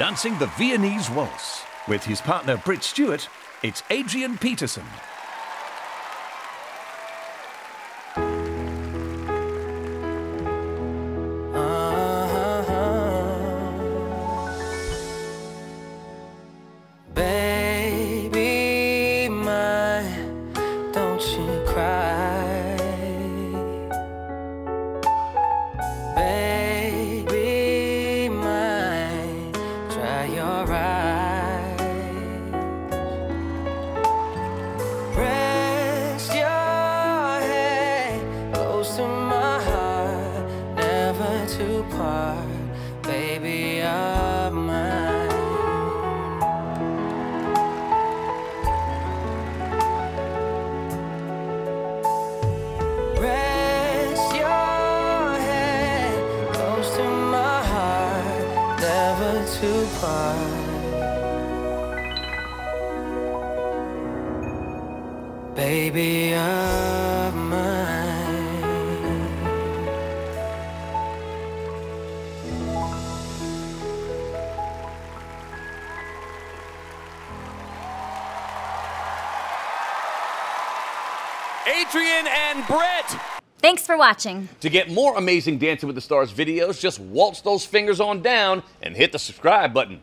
dancing the Viennese waltz. With his partner Britt Stewart, it's Adrian Peterson. To part, baby of mine. Rest your head close to my heart, never to part. Baby of Adrian and Britt. Thanks for watching. To get more amazing Dancing with the Stars videos, just waltz those fingers on down and hit the subscribe button.